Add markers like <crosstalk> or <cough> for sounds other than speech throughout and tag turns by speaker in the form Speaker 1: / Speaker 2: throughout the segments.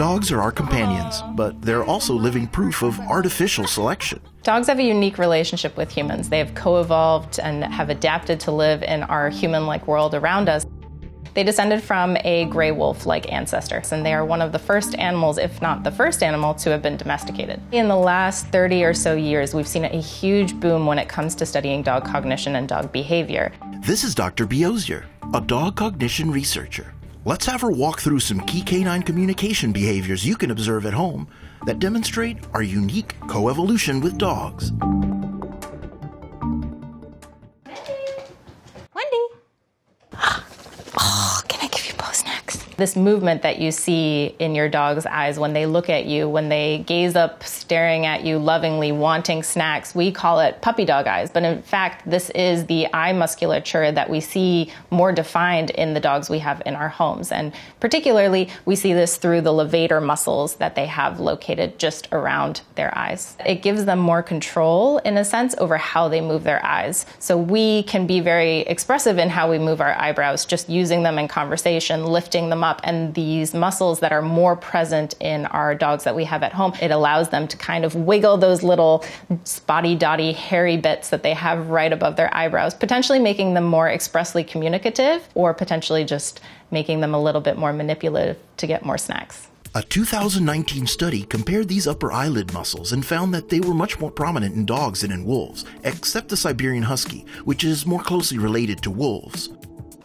Speaker 1: Dogs are our companions, but they're also living proof of artificial selection.
Speaker 2: Dogs have a unique relationship with humans. They have co evolved and have adapted to live in our human like world around us. They descended from a gray wolf like ancestor, and they are one of the first animals, if not the first animal, to have been domesticated. In the last 30 or so years, we've seen a huge boom when it comes to studying dog cognition and dog behavior.
Speaker 1: This is Dr. Byosiere, a dog cognition researcher. Let's have her walk through some key canine communication behaviors you can observe at home that demonstrate our unique coevolution with dogs. Wendy. <gasps> Wendy.
Speaker 2: This movement that you see in your dog's eyes when they look at you, when they gaze up, staring at you lovingly, wanting snacks. We call it puppy dog eyes, but in fact, this is the eye musculature that we see more defined in the dogs we have in our homes. And particularly, we see this through the levator muscles that they have located just around their eyes. It gives them more control, in a sense, over how they move their eyes. So we can be very expressive in how we move our eyebrows, just using them in conversation, lifting them up and these muscles that are more present in our dogs that we have at home, it allows them to kind of wiggle those little spotty dotty hairy bits that they have right above their eyebrows, potentially making them more expressly communicative or potentially just making them a little bit more manipulative to get more snacks.
Speaker 1: A 2019 study compared these upper eyelid muscles and found that they were much more prominent in dogs than in wolves, except the Siberian Husky, which is more closely related to wolves.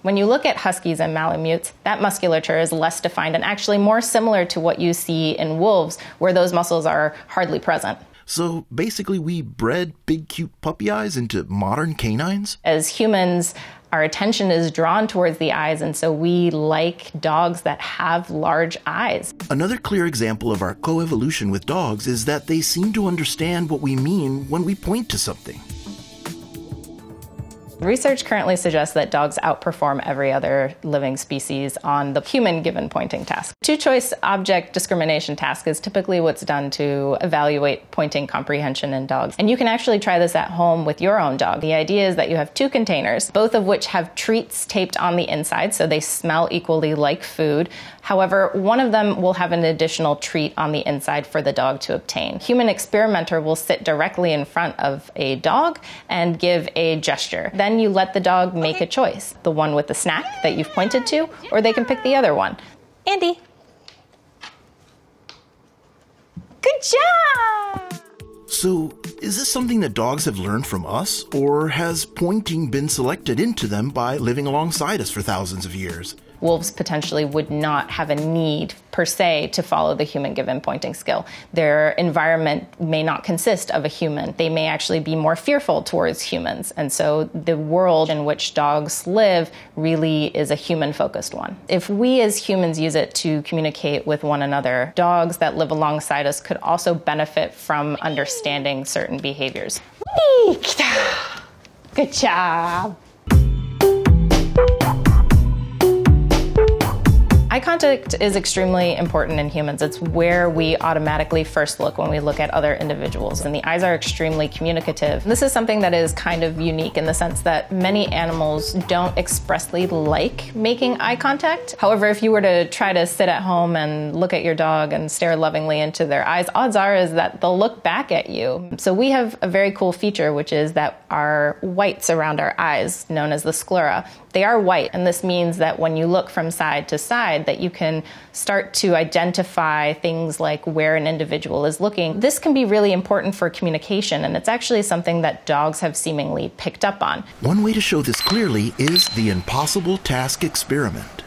Speaker 2: When you look at huskies and malamutes, that musculature is less defined and actually more similar to what you see in wolves, where those muscles are hardly present.
Speaker 1: So basically, we bred big, cute puppy eyes into modern canines?
Speaker 2: As humans, our attention is drawn towards the eyes, and so we like dogs that have large eyes.
Speaker 1: Another clear example of our coevolution with dogs is that they seem to understand what we mean when we point to something.
Speaker 2: Research currently suggests that dogs outperform every other living species on the human given pointing task. Two choice object discrimination task is typically what's done to evaluate pointing comprehension in dogs. And you can actually try this at home with your own dog. The idea is that you have two containers, both of which have treats taped on the inside so they smell equally like food. However, one of them will have an additional treat on the inside for the dog to obtain. Human experimenter will sit directly in front of a dog and give a gesture. Then then you let the dog make a choice the one with the snack that you've pointed to, or they can pick the other one. Andy. Good job!
Speaker 1: So, is this something that dogs have learned from us, or has pointing been selected into them by living alongside us for thousands of years?
Speaker 2: Wolves potentially would not have a need per se to follow the human given pointing skill. Their environment may not consist of a human. They may actually be more fearful towards humans. And so the world in which dogs live really is a human focused one. If we as humans use it to communicate with one another, dogs that live alongside us could also benefit from understanding certain behaviors. <sighs> Good job. Eye contact is extremely important in humans. It's where we automatically first look when we look at other individuals, and the eyes are extremely communicative. This is something that is kind of unique in the sense that many animals don't expressly like making eye contact. However, if you were to try to sit at home and look at your dog and stare lovingly into their eyes, odds are is that they'll look back at you. So we have a very cool feature, which is that our whites around our eyes, known as the sclera, they are white, and this means that when you look from side to side, that you can start to identify things like where an individual is looking. This can be really important for communication, and it's actually something that dogs have seemingly picked up on.
Speaker 1: One way to show this clearly is the impossible task experiment.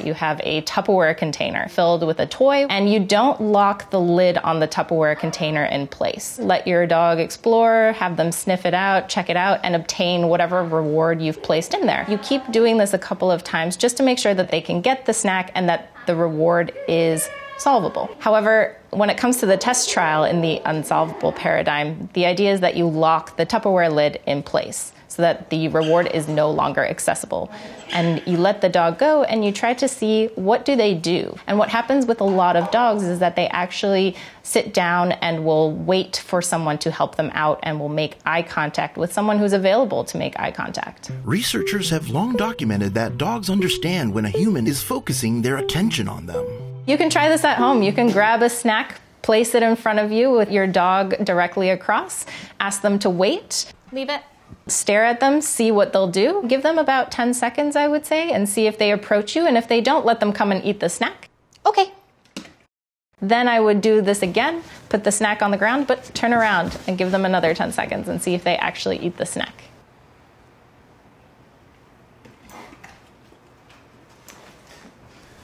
Speaker 2: You have a Tupperware container filled with a toy, and you don't lock the lid on the Tupperware container in place. Let your dog explore, have them sniff it out, check it out, and obtain whatever reward you've placed in there. You keep doing this a couple of times just to make sure that they can get the snack and that the reward is solvable. However, when it comes to the test trial in the unsolvable paradigm, the idea is that you lock the Tupperware lid in place so that the reward is no longer accessible. And you let the dog go and you try to see what do they do. And what happens with a lot of dogs is that they actually sit down and will wait for someone to help them out and will make eye contact with someone who's available to make eye contact.
Speaker 1: Researchers have long documented that dogs understand when a human is focusing their attention on them.
Speaker 2: You can try this at home. You can grab a snack, place it in front of you with your dog directly across, ask them to wait, leave it, stare at them, see what they'll do. Give them about 10 seconds, I would say, and see if they approach you. And if they don't, let them come and eat the snack. Okay. Then I would do this again, put the snack on the ground, but turn around and give them another 10 seconds and see if they actually eat the snack.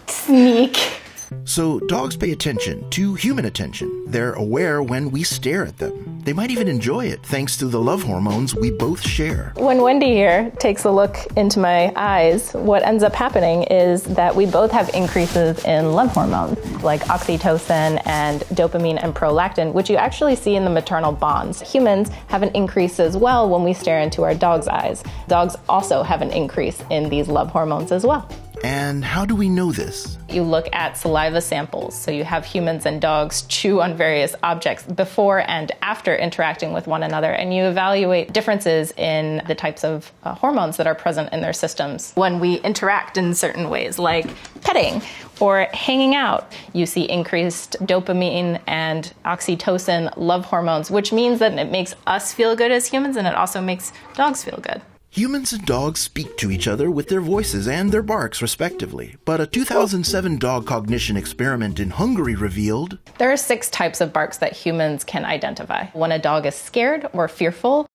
Speaker 2: Sneak.
Speaker 1: So, dogs pay attention to human attention. They're aware when we stare at them. They might even enjoy it thanks to the love hormones we both share.
Speaker 2: When Wendy here takes a look into my eyes, what ends up happening is that we both have increases in love hormones like oxytocin and dopamine and prolactin, which you actually see in the maternal bonds. Humans have an increase as well when we stare into our dog's eyes. Dogs also have an increase in these love hormones as well.
Speaker 1: And how do we know this?
Speaker 2: You look at saliva samples. So you have humans and dogs chew on various objects before and after interacting with one another, and you evaluate differences in the types of uh, hormones that are present in their systems when we interact in certain ways, like petting or hanging out. You see increased dopamine and oxytocin love hormones, which means that it makes us feel good as humans and it also makes dogs feel good.
Speaker 1: Humans and dogs speak to each other with their voices and their barks, respectively. But a 2007 dog cognition experiment in Hungary revealed
Speaker 2: there are six types of barks that humans can identify. When a dog is scared or fearful,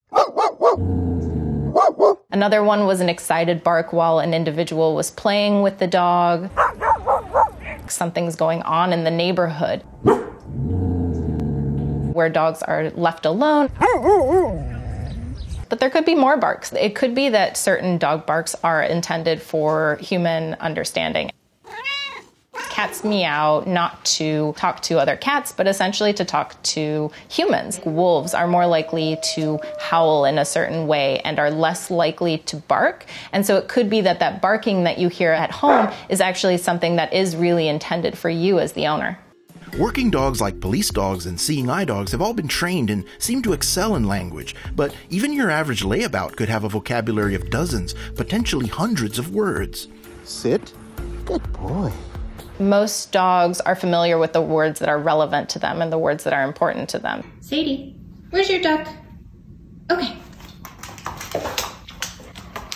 Speaker 2: Another one was an excited bark while an individual was playing with the dog. Something's going on in the neighborhood where dogs are left alone. But there could be more barks. It could be that certain dog barks are intended for human understanding. Cats meow not to talk to other cats, but essentially to talk to humans. Wolves are more likely to howl in a certain way and are less likely to bark. And so it could be that that barking that you hear at home is actually something that is really intended for you as the owner.
Speaker 1: Working dogs like police dogs and seeing eye dogs have all been trained and seem to excel in language, but even your average layabout could have a vocabulary of dozens, potentially hundreds of words.
Speaker 3: Sit. Good boy.
Speaker 2: Most dogs are familiar with the words that are relevant to them and the words that are important to them.
Speaker 4: Sadie, where's your duck? Okay.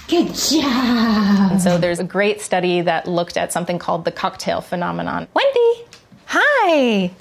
Speaker 4: Good job.
Speaker 2: And so there's a great study that looked at something called the cocktail phenomenon. Wendy, Hi.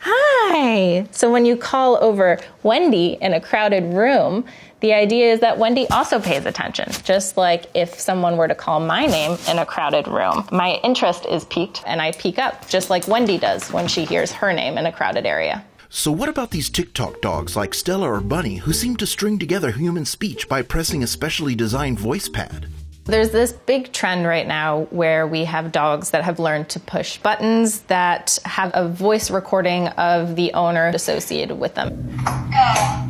Speaker 2: Hi. So when you call over Wendy in a crowded room, the idea is that Wendy also pays attention. Just like if someone were to call my name in a crowded room, my interest is piqued and I peek up, just like Wendy does when she hears her name in a crowded area.
Speaker 1: So, what about these TikTok dogs like Stella or Bunny who seem to string together human speech by pressing a specially designed voice pad?
Speaker 2: There's this big trend right now where we have dogs that have learned to push buttons that have a voice recording of the owner associated with them.
Speaker 5: Oh.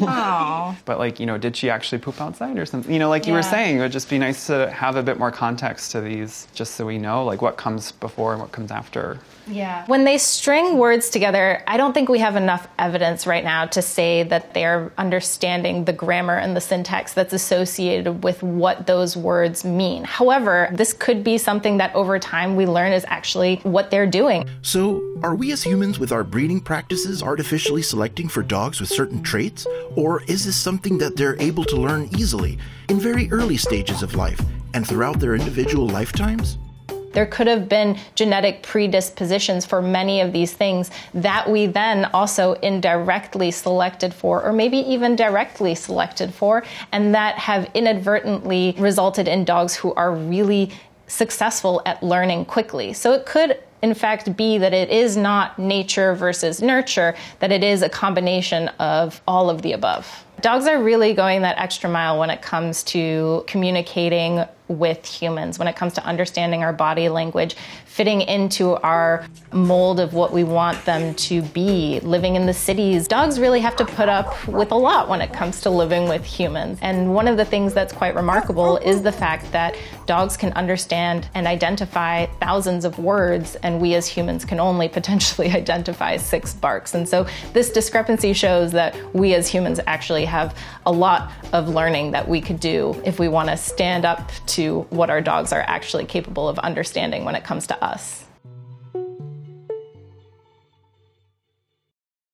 Speaker 5: <laughs> But like, you know, did she actually poop outside or something? You know, like you were saying, it would just be nice to have a bit more context to these just so we know like what comes before and what comes after.
Speaker 2: Yeah. When they string words together, I don't think we have enough evidence right now to say that they're understanding the grammar and the syntax that's associated with what those words mean. However, this could be something that over time we learn is actually what they're doing.
Speaker 1: So, are we as humans with our breeding practices artificially selecting for dogs with certain traits? Or is this something that they're able to learn easily in very early stages of life and throughout their individual lifetimes?
Speaker 2: There could have been genetic predispositions for many of these things that we then also indirectly selected for, or maybe even directly selected for, and that have inadvertently resulted in dogs who are really successful at learning quickly. So it could in fact be that it is not nature versus nurture, that it is a combination of all of the above. Dogs are really going that extra mile when it comes to communicating with humans, when it comes to understanding our body language, fitting into our mold of what we want them to be, living in the cities. Dogs really have to put up with a lot when it comes to living with humans. And one of the things that's quite remarkable is the fact that dogs can understand and identify thousands of words, and we as humans can only <laughs> potentially identify six barks. And so this discrepancy shows that we as humans actually have a lot of learning that we could do if we want to stand up to what our dogs are actually capable of understanding when it comes to us.